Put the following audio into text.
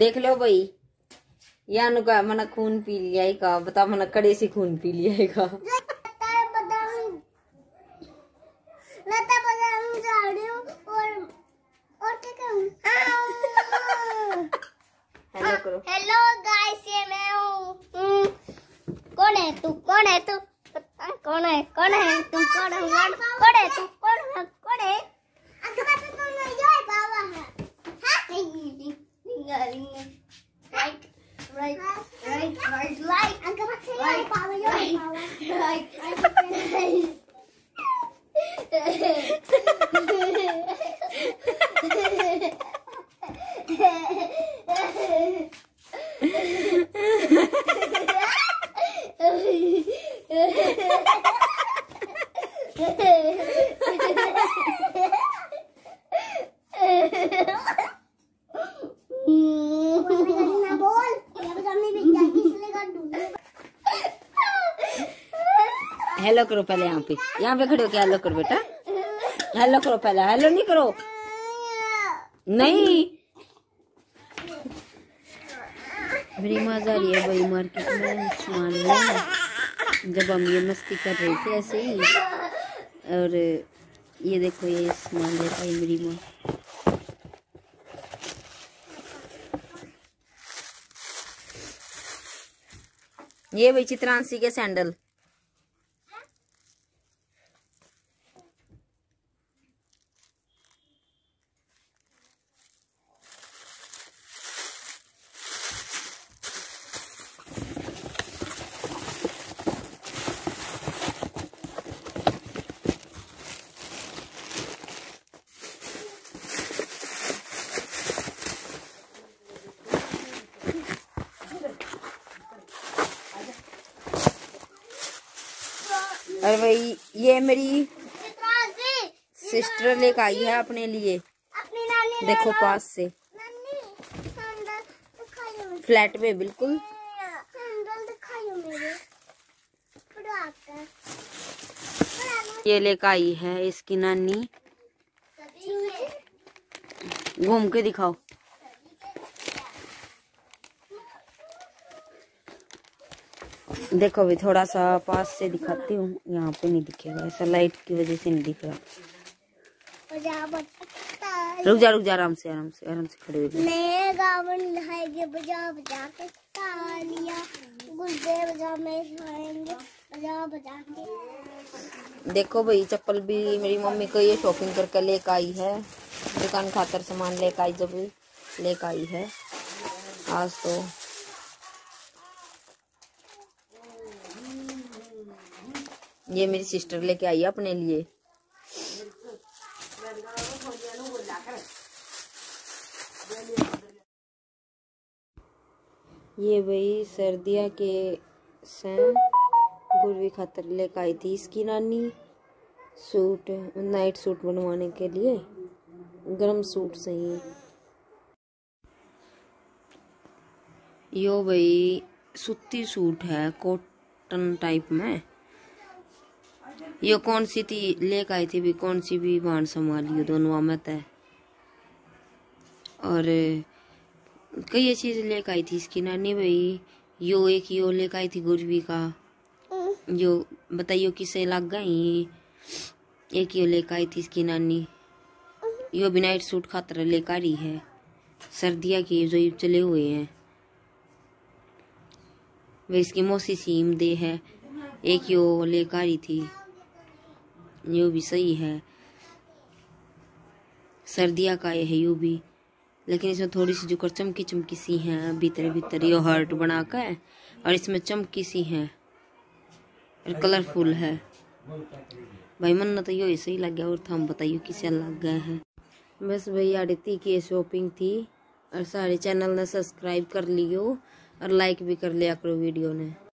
देख लो भाई। यानु का मना खून पी लिया ही का। बता मना कड़े से खून पी लिया है का। हेलो गाइस ये मैं हूँ। हम्म, कौन है तू? कौन है तू? कौन है कौन है? तू कौन है? कौन है तू? like हेलो करो पहले यहाँ पे। यहाँ पे खड़े हो क्या हेलो करो बेटा। हेलो करो पहले। हेलो नहीं करो। नहीं। मेरी माँ जा रही है भाई मार्केट में। सामान लेने। जब हम ये मस्ती कर रहे थे ऐसे ही। और ये देखो ये सामान ले पाई मेरी माँ। ये भाई चित्रांशी के सैंडल। और भाई ये मेरी सिस्टर लेकर आई है अपने लिए। देखो पास से। फ्लैट में बिल्कुल। ये लेकर आई है इसकी नानी। घूम के दिखाओ। देखो भी थोड़ा सा पास से दिखाती हूँ यहाँ पे नहीं दिखेगा ऐसा लाइट की वजह से नहीं दिख रहा। रुक जा रुक जा आराम से आराम से आराम से खड़े हो के देखो भाई चप्पल भी मेरी मम्मी को ये शॉपिंग करके लेकर आई है। दुकान खातर सामान लेकर आई जब लेकर आई है। आज तो ये मेरी सिस्टर लेके आई है अपने लिए। ये भाई सर्दिया के से गुरवी खातर लेकर आई थी इसकी नानी। सूट नाइट सूट बनवाने के लिए। गर्म सूट सही यो भाई सूती सूट है कॉटन टाइप में। यो कौन सी थी? लेकर आई थी भी, कौन सी भी बाण संभाली दोनों आमत है। और, कई चीज़ लेकर आई थी इसकी नानी भाई? यो एक यो लेकर आई थी गुरवी का। जो बताइयो किसे लग गई? एक यो लेकर आई थी इसकी नानी। यो भी नाइट सूट खातर लेकर आई है। सर्दिया की जो चले हुए हैं। वे इसकी मौसी सीम दे है। एक यो लेकर आई थी। यो भी सही है। सर्दिया का ये है यो भी। लेकिन इसमें थोड़ी सी जो कर चमकी चमकी सी हैं भीतर भीतर यो हर्ट बना कर और इसमें चमकी सी हैं, और कलरफुल है। भाई मन तो यो सही लग गया, और हम बताइयो किसे लग गए हैं। बस भाई आड़ती की शॉपिंग थी, और सारे चैनल ने सब्सक्राइब कर लियो, और लाइक भी कर लिया करो वीडियो ने।